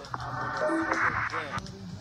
아, 그거 는?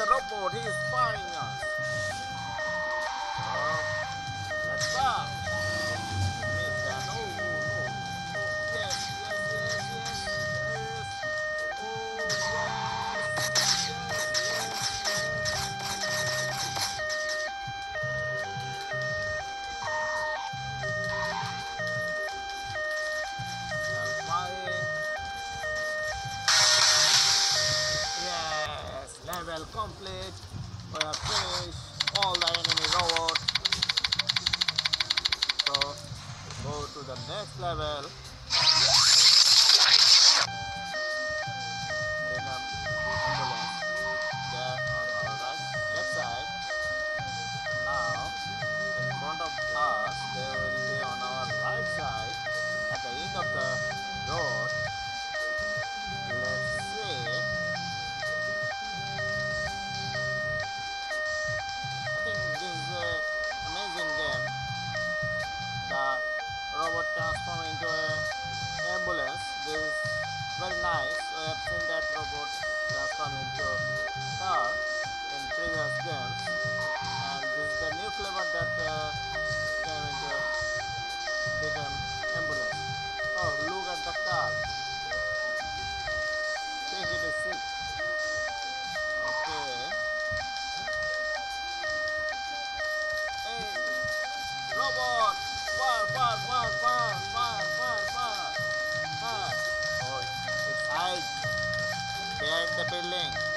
the robot, he is. go to the next level. the building.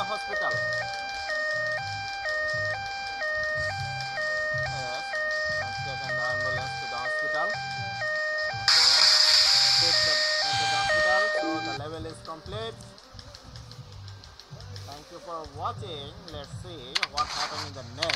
the hospital. Yes, to the hospital. Okay, the hospital, so the level is complete. Thank you for watching. Let's see what happened in the next.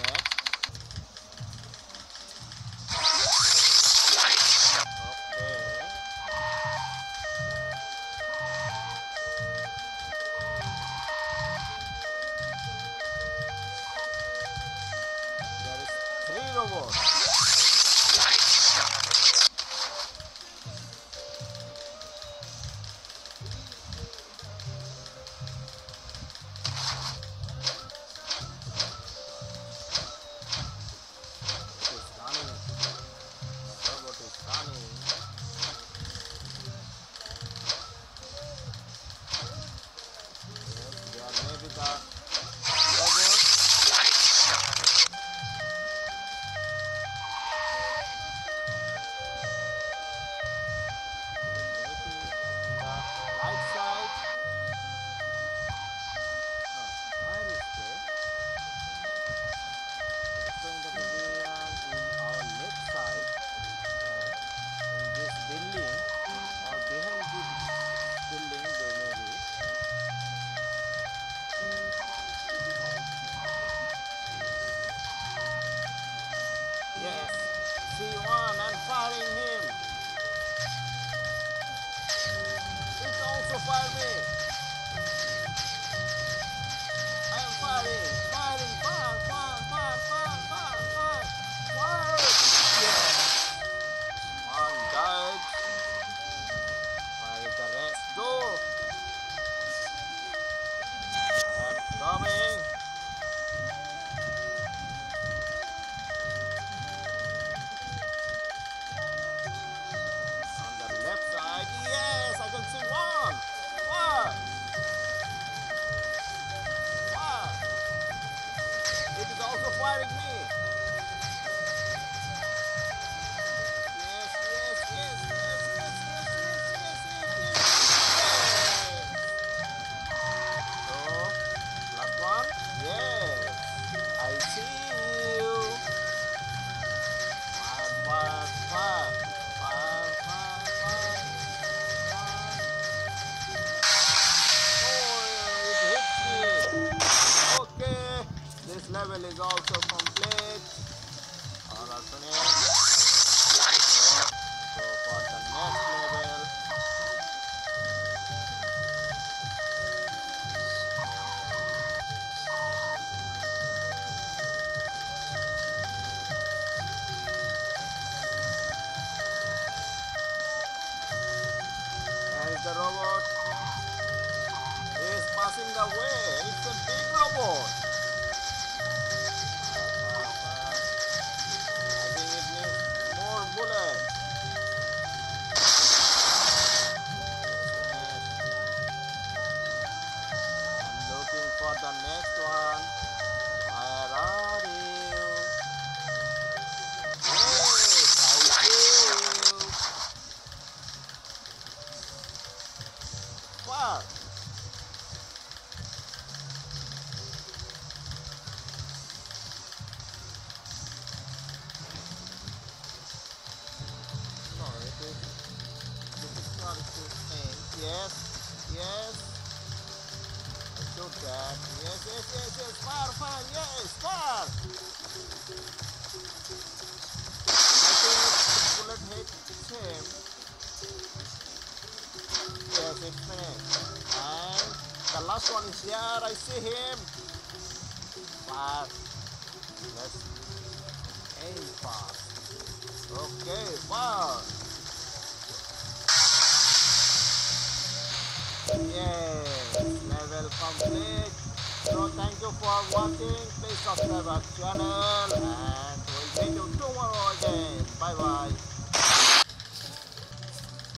Yes. Good job. Yes, yes, yes, yes. Fire, fire, yes, fire. I think bullet hit him. Yes, it finished. And the last one is here. I see him. Fire. Yes. aim fast. Okay, fire. Yes, level complete. So thank you for watching. Please subscribe our channel and we'll meet you tomorrow again. Bye bye.